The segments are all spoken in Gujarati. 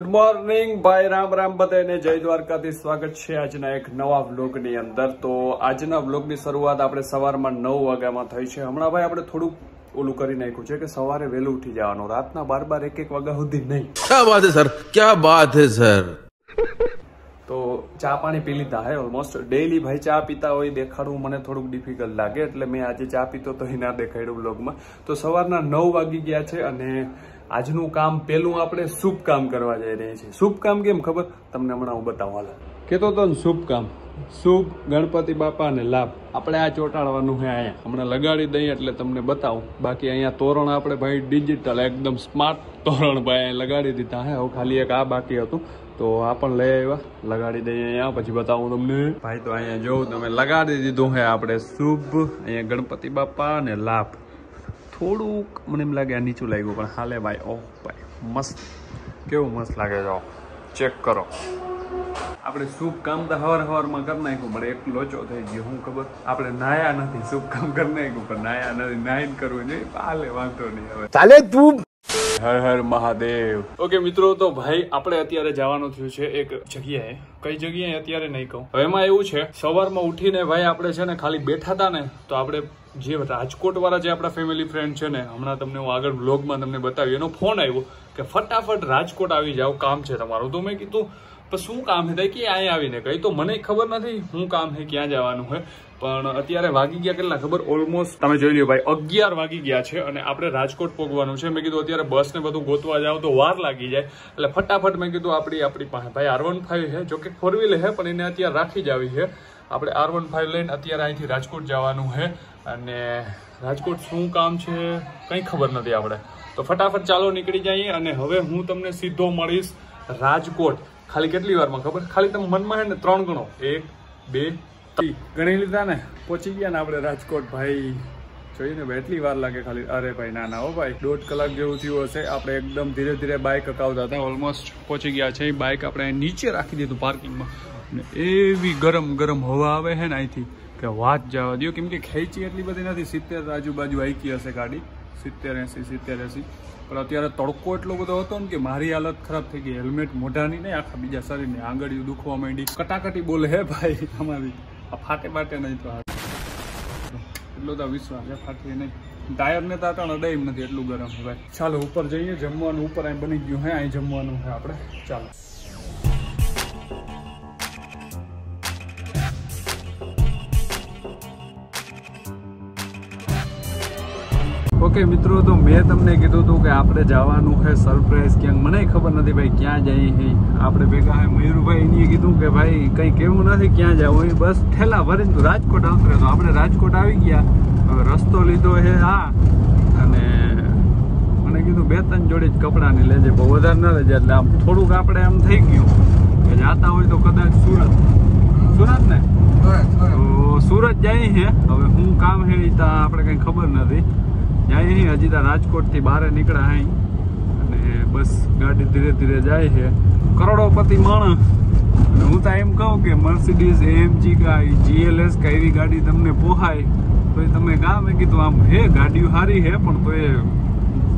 ગુડ મોર્નિંગ ભાઈ રામ રામ બધા બધાને જય દ્વારકાથી સ્વાગત છે આજના એક નવા વ્લોગની અંદર. તો આજના વ્લોગની શરૂઆત આપણે સવારમાં નવ વાગ્યામાં થઈ છે. હમણાં ભાઈ આપણે થોડુંક ઓલું કરી નાખ્યું છે કે સવારે વહેલું ઉઠી જવાનું. રાતના બાર બાર એક એક વાગ્યા સુધી નહીં. ક્યાં વાત છે સર? ક્યાં વાત છે સર? તો ચા પાણી પી લીધા હે ઓલમોસ્ટ ડેઈલી ભાઈ ચા પીતા હોય દેખાડવું મને થોડુંક ડિફિકલ્ટ લાગે, એટલે મેં આજે ચા પીતો તો એ ના દેખાડ્યું બ્લોગમાં તો સવારના નવ વાગી ગયા છે અને આજનું કામ પેલું આપણે શુભ કામ કરવા જઈ રહ્યા છીએ. શુભ કામ કેમ ખબર? તમને હમણાં હું બતાવું, હાલો. કેતો તો ને શુભ કામ. શુભ, ગણપતિ બાપા ને લાભ. આપણે આ ચોંટાડવાનું છે અહીંયા. હમણાં લગાડી દઈએ એટલે તમને બતાવું. બાકી અહીંયા તોરણ આપણે ભાઈ ડિજિટલ એકદમ સ્માર્ટ તોરણ ભાઈ લગાડી દીધા હે. હવે ખાલી એક આ બાકી હતું. તો આ પણ લઈ આવ્યા. લગાડી દઈએ અહીંયા, પછી બતાવું તમને. ભાઈ, તો અહીંયા જોઉં તમે લગાડી દીધું હે આપણે શુભ. અહીંયા ગણપતિ બાપા ને લાભ. થોડુંક મને એમ લાગે આ નીચું લાગ્યું, પણ હાલે ભાઈ, ઓહ ભાઈ, મસ્ત. કેવું મસ્ત લાગે છે ચેક કરો. આપણે શુભ કામ તો હવાર હવારમાં કરી નાખ્યું, પણ એક લોચો થઈ ગયો, હું ખબર? આપણે નાયા નથી, શુભ કામ કરી નાખ્યું, પણ નાયા નથી, નાઈન કરવું જોઈએ. હાલે, વાંધો નહીં હવે. ચાલે તું. હર હર મહાદેવ. ઓકે મિત્રો, તો ભાઈ, આપણે અત્યારે જવાનું થયું છે એક જગ્યાએ. કઈ જગ્યાએ અત્યારે નહીં કહું. એમાં એવું છે, સવારમાં ઉઠીને ભાઈ આપણે છે ને ખાલી બેઠા હતા ને, તો આપણે જે રાજકોટ વાળા જે આપણા ફેમિલી ફ્રેન્ડ છે ને, હમણાં તમને હું આગળ બ્લોગમાં તમને બતાવ્યું, એનો ફોન આવ્યો કે ફટાફટ રાજકોટ આવી જાવ કામ છે તમારું. તો મેં કીધું પણ શું કામ છે કે અહીંયા આવીને કઈ તો મને ખબર નથી શું કામ છે ક્યાં જવાનું છે પણ અત્યારે વાગી ગયા કેટલા ખબર? ઓલમોસ્ટ તમે જોઈ લ્યો ભાઈ, અગિયાર વાગી ગયા છે અને આપણે રાજકોટ પહોંચવાનું છે. મેં કીધું અત્યારે બસ ને બધું ગોતવા જાવ તો વાર લાગી જાય. એટલે ફટાફટ મેં કીધું આપણી આપણી પાસે. ભાઈ આર વન ફાઈવ છે જો કે ફોર વ્હીલ છે પણ એને અત્યારે રાખી જ આવી છે આપણે આર વન ફાઈવ લઈને અત્યારે અહીંથી રાજકોટ જવાનું છે અને રાજકોટ શું કામ છે, કંઈ ખબર નથી આપણે. તો ફટાફટ ચાલો નીકળી જઈએ અને હવે હું તમને સીધો મળીશ રાજકોટ. ખાલી કેટલી વારમાં ખબર? ખાલી તમે મનમાં હે ને ત્રણ ગણો. એક, બે. ગણી લીધા ને? પહોંચી ગયા ને આપણે રાજકોટ ભાઈ. જોઈએ ને ભાઈ એટલી વાર લાગે ખાલી, અરે ભાઈ, ના ના, હો ભાઈ, દોઢ કલાક જેવું થયું હશે. આપણે એકદમ ધીરે ધીરે બાઇક અકાવતા હતા ઓલમોસ્ટ પહોંચી ગયા છે. બાઇક આપણે નીચે રાખી દીધું પાર્કિંગમાં અને એવી ગરમ ગરમ હવા આવે છે ને અહીંથી, કે વાત જવા દો કેમ કે ખેંચી એટલી બધી નથી, સિત્તેર આજુબાજુ આઈકી હશે ગાડી. સિત્તેર એંસી, સિત્તેર એસી. પણ અત્યારે તડકો એટલો બધો હતો ને કે મારી હાલત ખરાબ થઈ ગઈ. હેલ્મેટ મોઢાની નહીં, આખા બીજા શરીરની આંગળીઓ દુખવા માંડી. કટાકટી બોલે, હે ભાઈ અમારી આ ફાટે બાટે નહીં તો એટલો તો વિશ્વાસ છે, ફાટે નહીં. ટાયર ને તાતા અડાઈ નથી એટલું ગરમ, ભાઈ. ચાલો, ઉપર જઈએ. જમવાનું ઉપર અહીં બની ગયું હે, અહીં જમવાનું છે આપણે. ચાલો. ઓકે મિત્રો તો મેં તમને કીધું હતું કે આપણે જવાનું છે સરપ્રાઈઝ ક્યાંક. મને ખબર નથી ભાઈ ક્યાં જઈએ છે આપણે ભેગા મયુરભાઈ એની કીધું કે ભાઈ કંઈ કેવું નથી ક્યાં જવું. એ બસ ઠેલા ભરીને તું રાજકોટ આવતો તો આપણે રાજકોટ આવી ગયા. હવે રસ્તો લીધો છે આ અને મને કીધું બે ત્રણ જોડી જ કપડાની લેજે. બહુ વધારે ન લેજે એટલે આમ થોડુંક આપણે આમ થઈ ગયું. કે જાતા હોય તો કદાચ સુરત. સુરત ને? તો સુરત જાય છે હવે હું કામ છે એ તો આપણે કંઈ ખબર નથી. જાય અહીં હજી તો રાજકોટથી બહાર નીકળ્યા અહીં અને બસ ગાડી ધીરે ધીરે જાય છે કરોડોપતિ માણસ. અને હું તો એમ કહું કે મર્સિડીઝ એએમજી કા જીએલએસ કા એવી ગાડી તમને પોહાય, તો એ તમે ગા મેં કીધું આમ, હે, ગાડીઓ સારી હે, પણ તો એ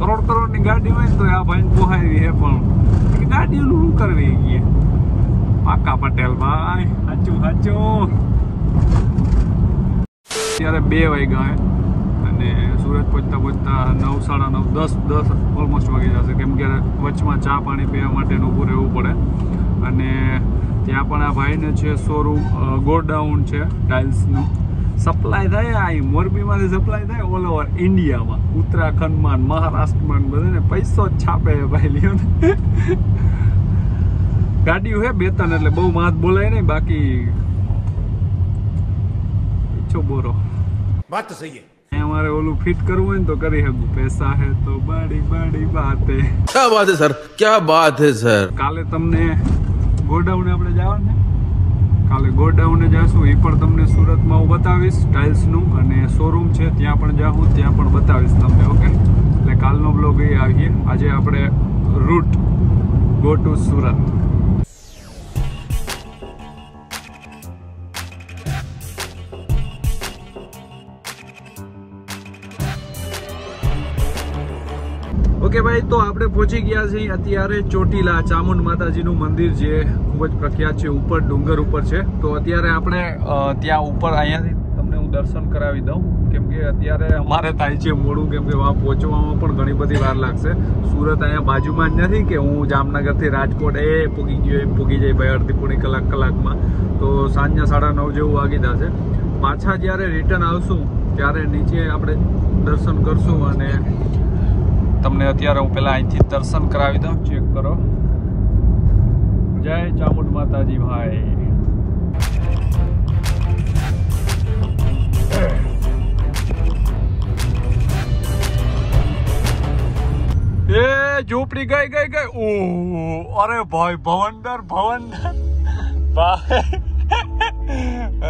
કરોડ કરોડની ગાડી હોય તો આ ભાઈને પોહાવી હે પણ. ગાડીઓનું શું કરવી ગઈ પાકા પટેલ ભાઈ, સાચું સાચું. અત્યારે બે વાગ્યા અને સુરત પહોંચતા પહોંચતા નવ, સાડા નવ, દસ દસ ઓલમોસ્ટ વાગી જશે. કેમ કે વચમાં ચા પાણી પીવા માટેનું ઊભું રહેવું પડે. અને ત્યાં પણ આ ભાઈને છે શોરૂમ ગોડાઉન છે ટાઇલ્સનું સપ્લાય થાય આ મોરબીમાંથી સપ્લાય થાય ઓલ ઓવર ઇન્ડિયામાં ઉત્તરાખંડમાં, મહારાષ્ટ્રમાં બધાને પૈસો જ છાપે ભાઈ, લ્યો ગાડીઓ હે બે ત્રણ, એટલે બહુ માત બોલાય નહીં, બાકી છો બોરો. વાત સહી તમારે ઓલું ફિટ કરવું હોય ને તો કરી શકું. પૈસા હે તો બાડી બાડી બાત હે ક્યા બાત હે સર? ક્યા બાત હે સર? કાલે તમને ગોડાઉન આપણે જવાનું? ને કાલે ગોડાઉને જશું. એ પણ તમને સુરતમાં હું બતાવીશ ટાઇલ્સનું અને શોરૂમ છે ત્યાં પણ જાઉં ત્યાં પણ બતાવીશ તમને ઓકે? એટલે કાલનો બ્લોગ એ આવીએ. આજે આપણે રૂટ ગો ટુ સુરત. ભાઈ તો આપણે પહોંચી ગયા છીએ અત્યારે ચોટીલા ચામુંડ માતાજીનું મંદિર જે ખૂબ જ પ્રખ્યાત છે, ઉપર ડુંગર ઉપર છે. તો અત્યારે આપણે ત્યાં ઉપર અહીંયાથી તમને હું દર્શન કરાવી દઉં. કેમ કે અત્યારે અમારે થાય છે મોડું, કેમ કે વहाँ પહોંચવામાં પણ ઘણી બધી વાર લાગશે. સુરત અહીંયા બાજુમાં જ નથી કે હું જામનગરથી રાજકોટ, એ પૂગી ગયો એ પૂગી જાય ભાઈ અડધી પૂણી કલાક કલાકમાં. તો સાંજના સાડા નવ જેવું વાગી જશે. પાછા જ્યારે રિટર્ન આવશું, ત્યારે નીચે આપણે દર્શન કરશું અને તમને અત્યારે હું પહેલાં અહીંથી દર્શન કરાવી દઉં ચેક કરો. જય ચામુંડ માતાજી ભાઈ. એ ઝૂંપડી ગઈ ગઈ ગઈ. ઓ અરે ભાઈ ભવનદર ભવનદર ભાઈ.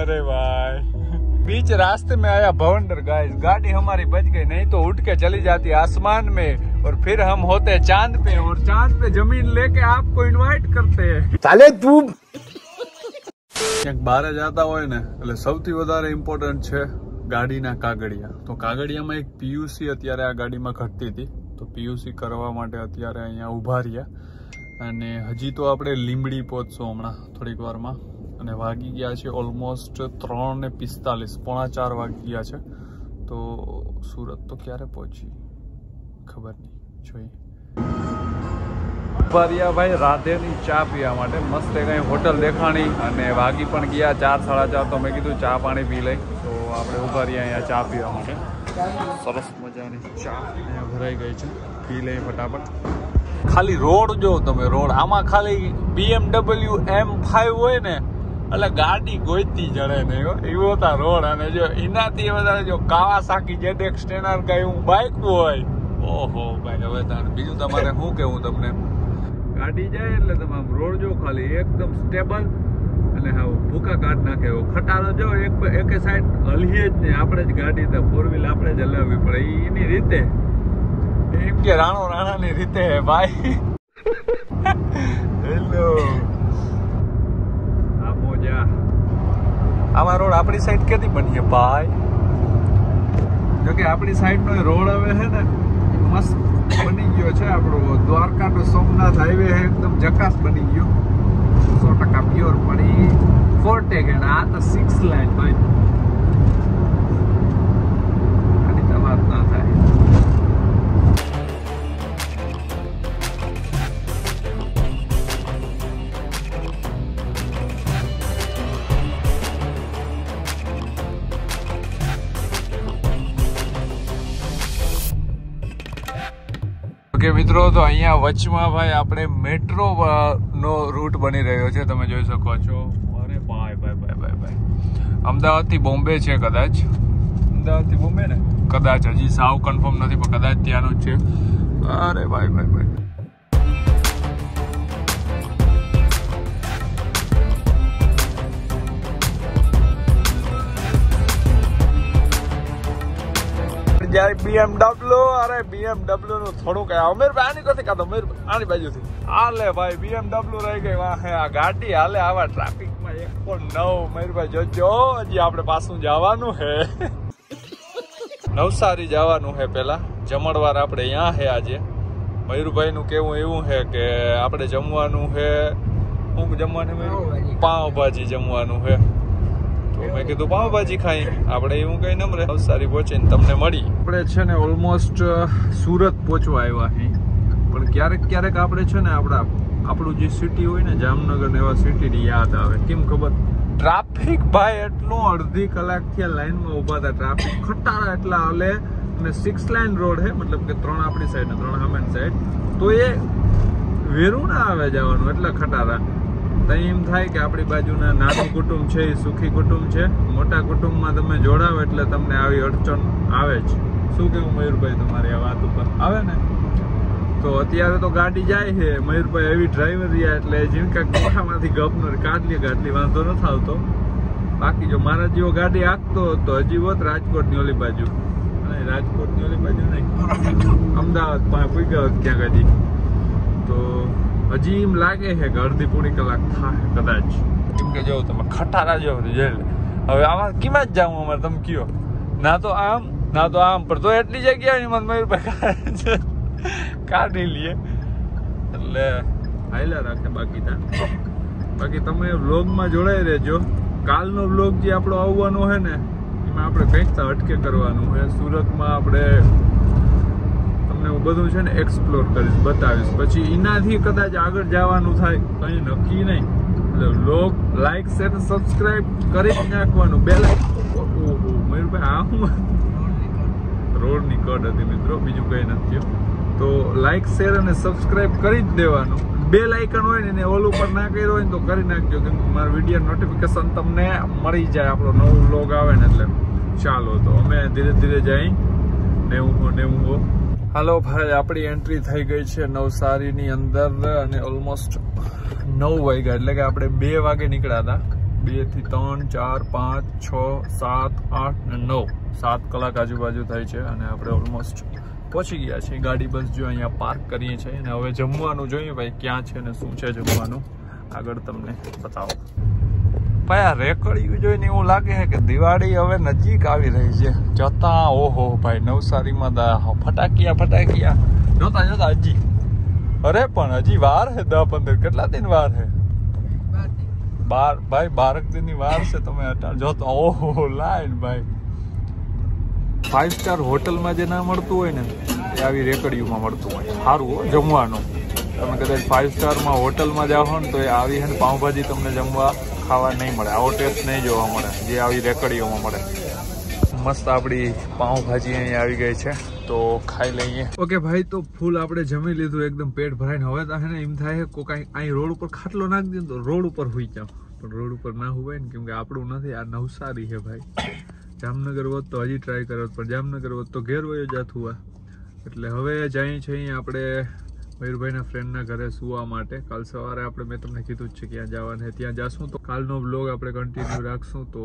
અરે ભાઈ. बीच रास्ते में आया भवंडर गाइस गाड़ी हमारी बच गई नहीं तो उठ के चली जाती आसमान में और फिर हम होते चांद पे और चांद पे जमीन लेके आपको इनवाइट करते हैं साले तू ક્યાંક બહાર જતા હોય ને એટલે સૌથી વધારે ઇમ્પોર્ટન્ટ છે ગાડીના કાગળિયા તો કાગળિયામાં એક પીયુસી અત્યારે આ ગાડીમાં ઘટતી હતી તો પીયુસી કરવા માટે અત્યારે અહીંયા ઊભા રહ્યા અને હજી તો આપણે લીંબડી પહોંચશું હમણાં થોડીક વારમાં અને વાગી ગયા છે ઓલમોસ્ટ ત્રણ ને પિસ્તાલીસ, પોણા ચાર વાગી ગયા છે. તો સુરત તો ક્યારે પહોંચી? ખબર નહીં. જોઈએ. ઊભા ભાઈ રાધેની ચા પીવા માટે મસ્ત કઈ હોટલ દેખાણી અને વાગી પણ ગયા, ચાર, સાડા ચાર તો મેં કીધું ચા પાણી પી લઈ. તો આપણે ઊભા રહ્યા અહીંયા ચા પીવા માટે. સરસ મજાની ચા ભરાઈ ગઈ છે. પી લઈ ફટાફટ. ખાલી રોડ જો તમે, રોડ. આમાં ખાલી એમ ફાઈવ હોય ને એટલે ગાડી ગોઈતી જડે નહીં એવો હતા રોડ અને જો એનાથી વધારે જો કાવાસાકી જેડેક સ્ટેનર કઈ હું બાઇક હોય. ઓહો ભાઈ, હવે તારે બીજું તમારે શું કેવું તમને? ગાડી જાય એટલે તમે રોડ જો ખાલી એકદમ સ્ટેબલ અને હા, ભૂકા કાઢ નાખે એવો. ખટારો જો એક એક સાઈડ હલીએ જ નહીં. આપણે જ ગાડી તો ફોર વ્હીલ આપણે જ હલાવવી પડે. એની રીતે. એમ કે રાણો રાણાની રીતે ભાઈ હેલો આ મોજા આમાં રોડ આપણી સાઈડ કેથી બનીએ ભાઈ? જો કે આપણી સાઈડ નો રોડ હવે છે ને, મસ્ત બની ગયો છે આપણો. દ્વારકા ટુ સોમનાથ હાઈવે એકદમ જકાસ બની ગયો. સો ટકા પ્યોર પડી. ફોર ટેક એન્ડ આ તો સિક્સ લાઈન ભાઈ ઓકે મિત્રો તો અહીંયા વચમાં ભાઈ આપણે મેટ્રો નો રૂટ બની રહ્યો છે તમે જોઈ શકો છો. અરે ભાઈ ભાઈ ભાઈ ભાઈ ભાઈ. અમદાવાદથી બોમ્બે છે કદાચ? અમદાવાદથી બોમ્બે ને? કદાચ હજી સાવ કન્ફર્મ નથી પણ કદાચ ત્યાંનું જ છે. અરે ભાઈ ભાઈ ભાઈ. જ્યારે BMW અરે BMW નું થોડુંક અમીર ભાઈ આની કોથી કાતો અમીર આની બાજુથી. હાલે ભાઈ BMW રહી ગઈ. વાહે આ ગાડી હાલે આવા ટ્રાફિકમાં એક પણ નવ મયુરભાઈ જોજો હજી આપણે પાછું જવાનું હે. નવસારી જવાનું હે પેલા. જમણવાર આપણે અહીંયા હે આજે. મયુરભાઈનું કેવું એવું હે કે આપણે જમવાનું હે. હું જમવાનું પાવભાજી જમવાનું હે. મેં કીધું, પાવભાજી ખાઈ. આપણે એવું કઈ નમરે નવસારી પહોંચીને તમને મળી. આપણે છે ને ઓલમોસ્ટ સુરત પહોંચવા આવ્યા અહીં પણ ક્યારેક ક્યારેક આપણે છે ને આપણા આપણું જે સિટી હોય ને, જામનગર ને એવા સિટીની યાદ આવે. કેમ ખબર? ટ્રાફિક ભાઈ એટલું અડધી કલાકથી લાઈનમાં ઊભા હતા. ટ્રાફિક ખટારા એટલા હાલે. અને સિક્સ લાઈન રોડ હે, મતલબ કે ત્રણ આપણી સાઈડ ને ત્રણ સામેની સાઈડ તો એ વેરું ના આવે જવાનું, એટલે ખટારા. તો એમ થાય કે આપણી બાજુના નાનું કુટુંબ છે, એ સુખી કુટુંબ છે. મોટા કુટુંબમાં તમે જોડાવ એટલે તમને આવી અડચણ આવે જ. શું કેવું મયુરભાઈ તમારી આ વાત ઉપર? આવે ને? તો અત્યારે તો ગાડી જાય છે. મયુરભાઈ એવી ડ્રાઈવર રહ્યા એટલે જીનકા કોઠામાંથી ગપનર કાઢલી કાઢલી વાંધો નથી આવતો બાકી જો મારા જેવો ગાડી હાંકતો તો હજી હોત રાજકોટની ઓલી બાજુ. અને રાજકોટની ઓલી બાજુ નહીં. અમદાવાદ પાસે પૂગ્યા હોત ક્યાં ગાડી હજી એમ લાગે છે કે અડધી પૂરી કલાક થાય કદાચ. કેમ કે જો તમે ખટારા જો જેલ હવે આમાં કિંમત જાઉં અમારે તમે કયો? ના તો આમ ના તો આમ પણ તો એટલી જગ્યા ની મયુરભાઈ કાર નહીં લઈએ. એટલે હાઈલા રાખે બાકી તા. બાકી તમે વ્લોગમાં જોડાઈ રહેજો. કાલનો વ્લોગ જે આપણો આવવાનો છે ને એમાં આપણે કંઈક તો અટકે કરવાનું છે. સુરતમાં આપણે તમને હું બધું છે ને એક્સપ્લોર કરીશ, બતાવીશ. પછી એનાથી કદાચ આગળ જવાનું થાય, કંઈ નક્કી નહીં. એટલે લોક લાઈક શેર સબસ્ક્રાઈબ કરી જ નાખવાનું. બે લાઈક ઓહો મયુરભાઈ આ હું? રોડની કટ હતી મિત્રો, બીજું કંઈ નથી તો લાઈક શેર અને સબસ્ક્રાઈબ કરી જ દેવાનું. બે લાઇકન હોય ને એને ઓલ ઉપર ના કર્યો હોય ને તો કરી નાખજો, કેમ કે મારા વીડિયો નોટિફિકેશન તમને મળી જાય, આપણો નવો વ્લોગ આવે ને એટલે. ચાલો તો, અમે ધીરે ધીરે જઈ. નેવું હો નેવું હો. હાલો ભાઈ, આપણી એન્ટ્રી થઈ ગઈ છે નવસારીની અંદર અને ઓલમોસ્ટ નવ વાગ્યા, એટલે કે આપણે બે વાગે નીકળ્યા હતા. બેથી ત્રણ, ચાર, પાંચ, છ, સાત, આઠ ને નવ. સાત કલાક આજુબાજુ થાય છે અને આપણે ઓલમોસ્ટ પહોંચી ગયા છીએ. ગાડી બસ જો અહીંયા પાર્ક કરીએ છીએ અને હવે જમવાનું જોઈએ ભાઈ, ક્યાં છે ને શું છે જમવાનું. આગળ તમને બતાવો. ભાઈ આ રેકડિયું જોઈને એવું લાગે છે કે દિવાળી હવે નજીક આવી રહી છે. જતા ઓહો ભાઈ, નવસારીમાં દા ફટાકિયા ફટાકિયા. જોતા જોતા હજી. અરે પણ હજી વાર છે દસ પંદર, કેટલા દિન વાર છે? બાર, ભાઈ, બારક દિનની વાર છે તમે અટાણ. જોતા ઓહો, લાઈન ભાઈ. ફાઇવ સ્ટાર હોટલમાં જે ના મળતું હોય ને, એ આવી રેકડીઓમાં મળતું હોય. સારું હો, જમવાનું. તમે કદાચ ફાઇવ સ્ટારમાં હોટલમાં જાઓ ને તો એ આવી છે ને, પાઉંભાજી તમને જમવા. ખાવા નહીં મળે, આવો ટેસ્ટ નહીં જોવા મળે, જે આવી રેકડીઓમાં મળે. મસ્ત આપણી પાઉંભાજી અહીંયા આવી ગઈ છે, તો ખાઈ લઈએ. ઓકે ભાઈ, તો ફૂલ આપણે જમી લીધું, એકદમ પેટ ભરાઈને. હવે તો ને, એમ થાય કો કાંઈ અહીં રોડ ઉપર ખાટલો નાખી દે તો રોડ ઉપર હોઈ જાવ પણ રોડ ઉપર ના હોય ને કેમકે આપણું નથી, આ નવસારી છે ભાઈ. જામનગર હોત તો હજી ટ્રાય કરો પણ જામનગર હોત તો ઘેર વયો જાતું હોય એટલે હવે જઈએ છીએ આપણે મયુરભાઈના ફ્રેન્ડના ઘરે સુવા માટે. કાલ સવારે આપણે, મેં તમને કીધું જ છે ક્યાં જવાનું ત્યાં જાશું તો કાલનો બ્લોગ આપણે કન્ટિન્યુ રાખશું તો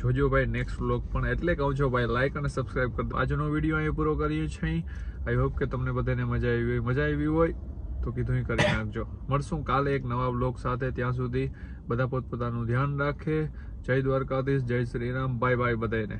જોજો ભાઈ નેક્સ્ટ બ્લોગ પણ. એટલે કહું છું ભાઈ લાઇક અને સબસ્ક્રાઈબ કરતો આજનો વીડિયો અહીં પૂરો કરીએ છીએ. આઈ હોપ કે તમને બધાને મજા આવી હોય. મજા આવી હોય તો કીધું કરી નાખજો. મળશું કાલે એક નવા બ્લોગ સાથે. ત્યાં સુધી બધા પોતપોતાનું ધ્યાન રાખે. જય દ્વારકાધીશ, જય શ્રી રામ. બાય બાય બધાને